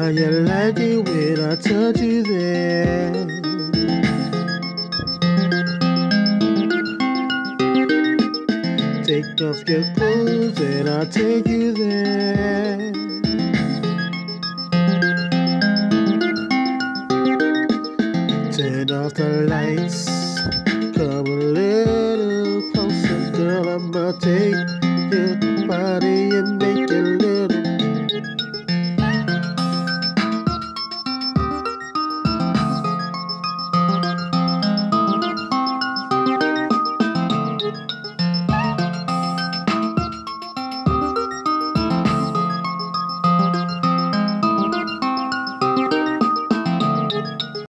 how you like it when I touch you there. Take off your clothes and I'll take you there. Turn off the lights, come a little closer, girl. I'm gonna take your body.